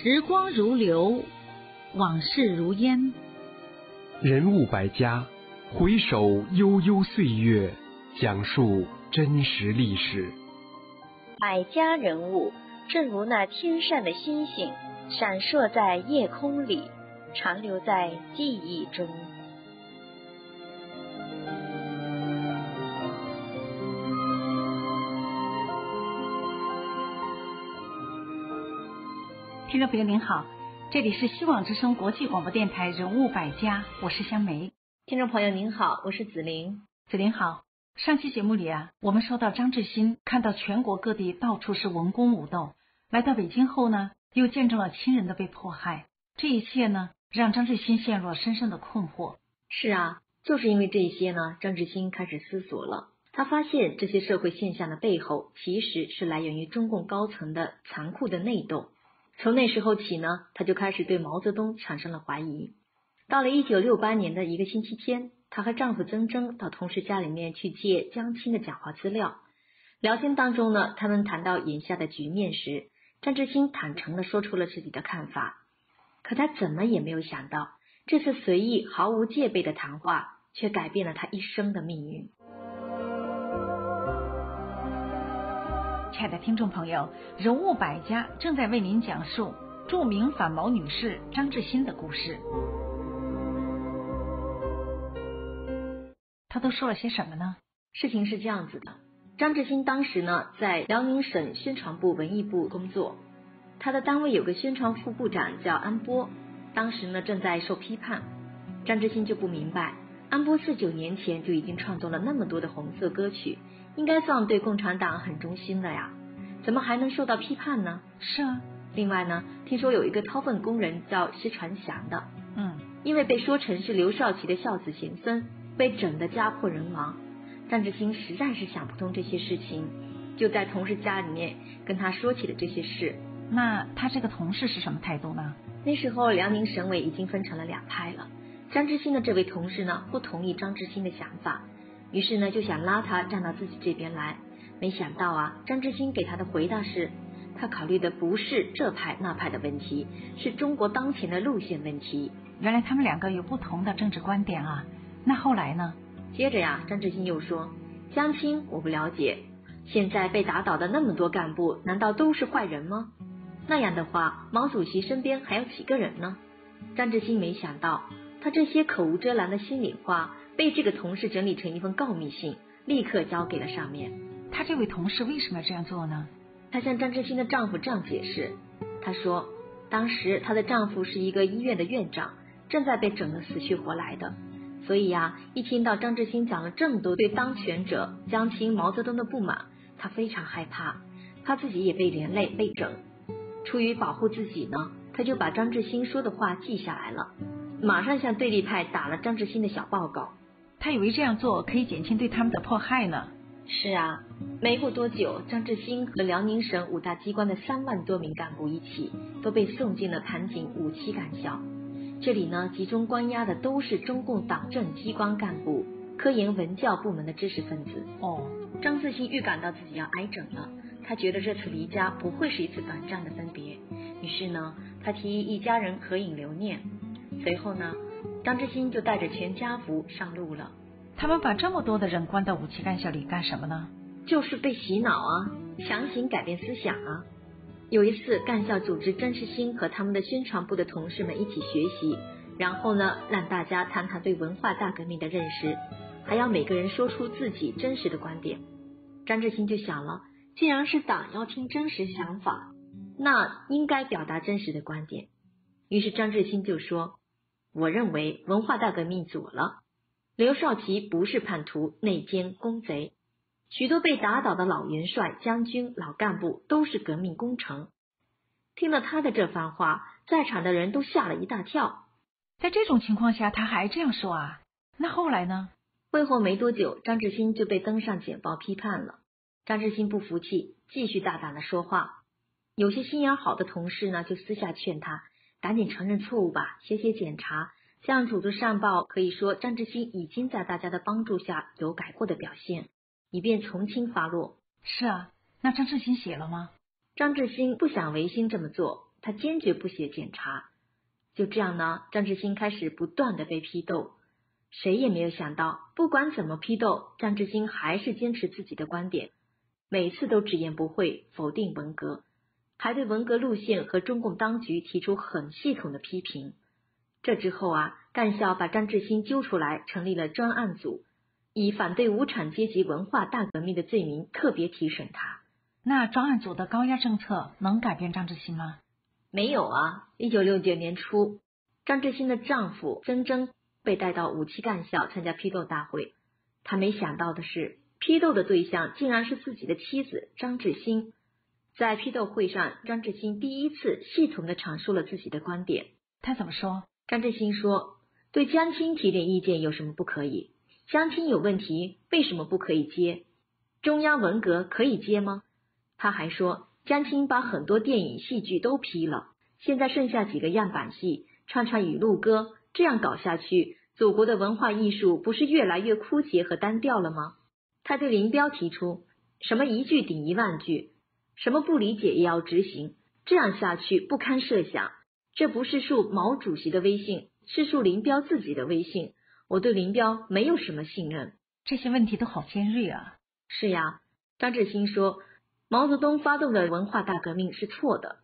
时光如流，往事如烟。人物百家，回首悠悠岁月，讲述真实历史。百家人物，正如那天上的星星，闪烁在夜空里，长留在记忆中。听众朋友您好，这里是希望之声国际广播电台人物百家，我是香梅。听众朋友您好，我是紫菱。紫菱好，上期节目里啊，我们说到张志新看到全国各地到处是文攻武斗，来到北京后呢，又见证了亲人的被迫害，这一切呢，让张志新陷入了深深的困惑。是啊，就是因为这些呢，张志新开始思索了。他发现这些社会现象的背后，其实是来源于中共高层的残酷的内斗。从那时候起呢，他就开始对毛泽东产生了怀疑。到了一九六八年的一个星期天，她和丈夫曾铮到同事家里面去借江青的讲话资料。聊天当中呢，他们谈到眼下的局面时，张志新坦诚的说出了自己的看法。可他怎么也没有想到，这次随意毫无戒备的谈话，却改变了他一生的命运。亲爱的听众朋友，人物百家正在为您讲述著名反毛女士张志新的故事。她都说了些什么呢？事情是这样子的，张志新当时呢在辽宁省宣传部文艺部工作，他的单位有个宣传副部长叫安波，当时呢正在受批判。张志新就不明白，安波四九年前就已经创作了那么多的红色歌曲。应该算对共产党很忠心的呀，怎么还能受到批判呢？是啊，另外呢，听说有一个掏粪工人叫施传祥的，嗯，因为被说成是刘少奇的孝子贤孙，被整得家破人亡。张志新实在是想不通这些事情，就在同事家里面跟他说起了这些事。那他这个同事是什么态度呢？那时候辽宁省委已经分成了两派了，张志新的这位同事呢，不同意张志新的想法。于是呢，就想拉他站到自己这边来。没想到啊，张志新给他的回答是，他考虑的不是这派那派的问题，是中国当前的路线问题。原来他们两个有不同的政治观点啊。那后来呢？接着呀，张志新又说，江青我不了解，现在被打倒的那么多干部，难道都是坏人吗？那样的话，毛主席身边还有几个人呢？张志新没想到，他这些口无遮拦的心里话。被这个同事整理成一封告密信，立刻交给了上面。他这位同事为什么要这样做呢？她向张志新的丈夫这样解释：她说，当时她的丈夫是一个医院的院长，正在被整得死去活来的，所以呀，一听到张志新讲了这么多对当权者江青、毛泽东的不满，她非常害怕，怕自己也被连累被整。出于保护自己呢，她就把张志新说的话记下来了，马上向对立派打了张志新的小报告。他以为这样做可以减轻对他们的迫害呢。是啊，没过多久，张志新和辽宁省五大机关的三万多名干部一起都被送进了盘锦五七干校。这里呢，集中关押的都是中共党政机关干部、科研文教部门的知识分子。哦，张志新预感到自己要挨整了，他觉得这次离家不会是一次短暂的分别，于是呢，他提议一家人合影留念。随后呢。张志新就带着全家福上路了。他们把这么多的人关到武器干校里干什么呢？就是被洗脑啊，强行改变思想啊。有一次，干校组织张志新和他们的宣传部的同事们一起学习，然后呢，让大家谈谈对文化大革命的认识，还要每个人说出自己真实的观点。张志新就想了，既然是党要听真实想法，那应该表达真实的观点。于是张志新就说。我认为文化大革命左了，刘少奇不是叛徒、内奸、公贼，许多被打倒的老元帅、将军、老干部都是革命功臣。听了他的这番话，在场的人都吓了一大跳。在这种情况下，他还这样说啊？那后来呢？会后没多久，张志新就被登上简报批判了。张志新不服气，继续大胆的说话。有些心眼好的同事呢，就私下劝他。赶紧承认错误吧，写写检查，向组织上报。可以说，张志新已经在大家的帮助下有改过的表现，以便从轻发落。是啊，那张志新写了吗？张志新不想违心这么做，他坚决不写检查。就这样呢，张志新开始不断的被批斗。谁也没有想到，不管怎么批斗，张志新还是坚持自己的观点，每次都直言不讳否定文革，还对文革路线和中共当局提出很系统的批评。这之后啊，干校把张志新揪出来，成立了专案组，以反对无产阶级文化大革命的罪名特别提审他。那专案组的高压政策能改变张志新吗？没有啊。一九六九年初，张志新的丈夫曾铮。被带到五七干校参加批斗大会，他没想到的是，批斗的对象竟然是自己的妻子张志新。在批斗会上，张志新第一次系统的阐述了自己的观点。他怎么说？张志新说：“对江青提点意见有什么不可以？江青有问题，为什么不可以接？中央文革可以接吗？”他还说，江青把很多电影、戏剧都批了，现在剩下几个样板戏，唱唱语录歌。这样搞下去，祖国的文化艺术不是越来越枯竭和单调了吗？他对林彪提出什么一句顶一万句，什么不理解也要执行，这样下去不堪设想。这不是树毛主席的威信，是树林彪自己的威信。我对林彪没有什么信任。这些问题都好尖锐啊！是呀，张志新说，毛泽东发动的文化大革命是错的。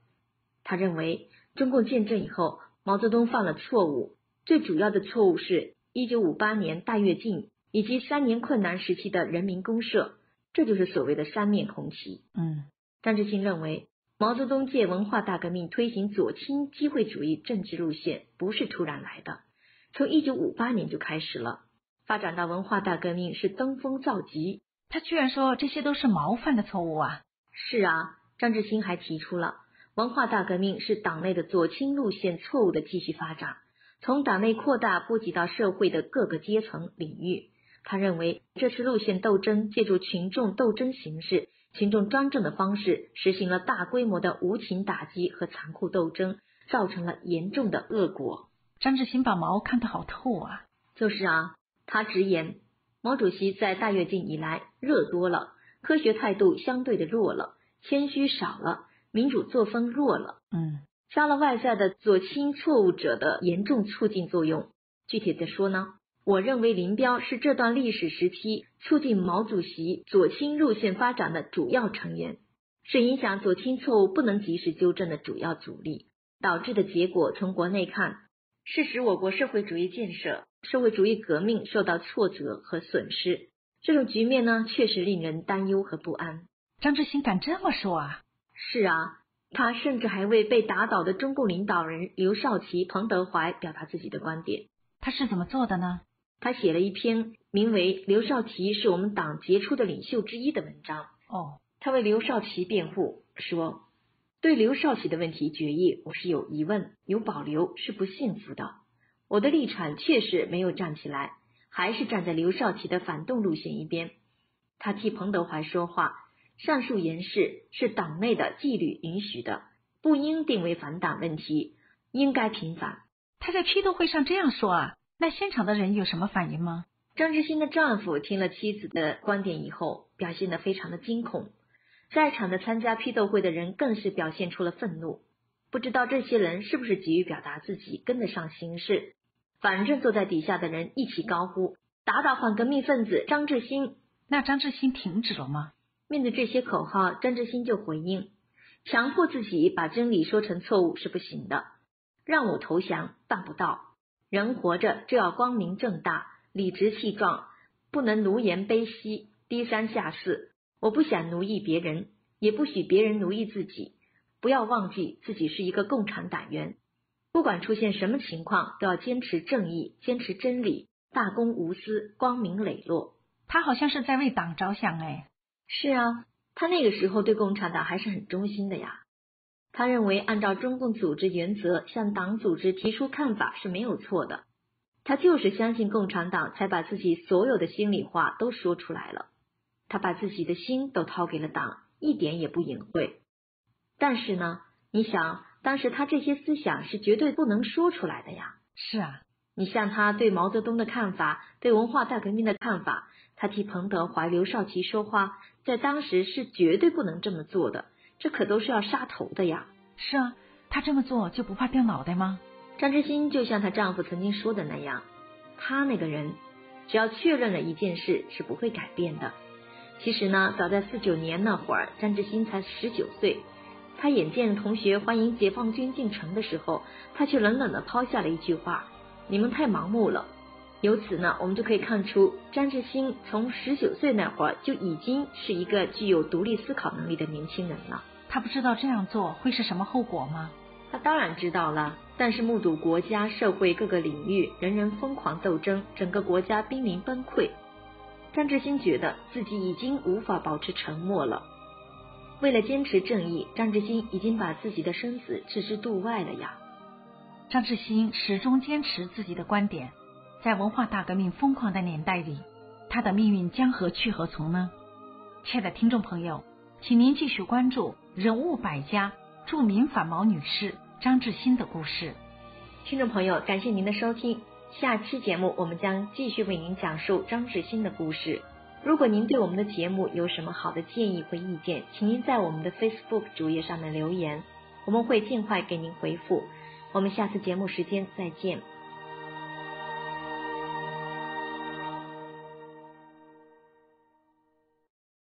他认为中共建政以后，毛泽东犯了错误。最主要的错误是1958年大跃进以及三年困难时期的人民公社，这就是所谓的三面红旗。嗯，张志新认为，毛泽东借文化大革命推行左倾机会主义政治路线不是突然来的，从一九五八年就开始了，发展到文化大革命是登峰造极。他居然说这些都是毛犯的错误啊！是啊，张志新还提出了文化大革命是党内的左倾路线错误的继续发展。从党内扩大波及到社会的各个阶层领域，他认为这次路线斗争借助群众斗争形式、群众专政的方式，实行了大规模的无情打击和残酷斗争，造成了严重的恶果。张志新把毛看得好透啊！就是啊，他直言，毛主席在大跃进以来热多了，科学态度相对的弱了，谦虚少了，民主作风弱了。嗯。加了外在的左倾错误者的严重促进作用。具体的说呢，我认为林彪是这段历史时期促进毛主席左倾路线发展的主要成员，是影响左倾错误不能及时纠正的主要阻力。导致的结果，从国内看，是使我国社会主义建设、社会主义革命受到挫折和损失。这种局面呢，确实令人担忧和不安。张志新敢这么说啊？是啊。他甚至还为被打倒的中共领导人刘少奇、彭德怀表达自己的观点。他是怎么做的呢？他写了一篇名为《刘少奇是我们党杰出的领袖之一》的文章。哦，他为刘少奇辩护，说对刘少奇的问题决议，我是有疑问、有保留，是不信服的。我的立场确实没有站起来，还是站在刘少奇的反动路线一边。他替彭德怀说话。上述言事是党内的纪律允许的，不应定为反党问题，应该平反。他在批斗会上这样说啊，那现场的人有什么反应吗？张志新的丈夫听了妻子的观点以后，表现得非常的惊恐，在场的参加批斗会的人更是表现出了愤怒。不知道这些人是不是急于表达自己跟得上形势？反正坐在底下的人一起高呼“打倒反革命分子张志新”，那张志新停止了吗？面对这些口号，张志新就回应：强迫自己把真理说成错误是不行的，让我投降办不到。人活着就要光明正大、理直气壮，不能奴颜卑膝、低三下四。我不想奴役别人，也不许别人奴役自己。不要忘记自己是一个共产党员，不管出现什么情况，都要坚持正义、坚持真理，大公无私、光明磊落。他好像是在为党着想，哎。是啊，他那个时候对共产党还是很忠心的呀。他认为按照中共组织原则向党组织提出看法是没有错的。他就是相信共产党，才把自己所有的心里话都说出来了。他把自己的心都掏给了党，一点也不隐晦。但是呢，你想，当时他这些思想是绝对不能说出来的呀。是啊，你像他对毛泽东的看法，对文化大革命的看法，他替彭德怀、刘少奇说话。在当时是绝对不能这么做的，这可都是要杀头的呀！是啊，她这么做就不怕掉脑袋吗？张之欣就像她丈夫曾经说的那样，她那个人，只要确认了一件事是不会改变的。其实呢，早在四九年那会儿，张志新才十九岁，他眼见同学欢迎解放军进城的时候，他却冷冷的抛下了一句话：“你们太盲目了。”由此呢，我们就可以看出，张志新从十九岁那会儿就已经是一个具有独立思考能力的年轻人了。他不知道这样做会是什么后果吗？他当然知道了，但是目睹国家社会各个领域人人疯狂斗争，整个国家濒临崩溃。张志新觉得自己已经无法保持沉默了。为了坚持正义，张志新已经把自己的生死置之度外了呀。张志新始终坚持自己的观点，在文化大革命疯狂的年代里，他的命运将何去何从呢？亲爱的听众朋友，请您继续关注人物百家著名反毛女士张志新的故事。听众朋友，感谢您的收听。下期节目，我们将继续为您讲述张志新的故事。如果您对我们的节目有什么好的建议或意见，请您在我们的 Facebook 主页上面留言，我们会尽快给您回复。我们下次节目时间再见。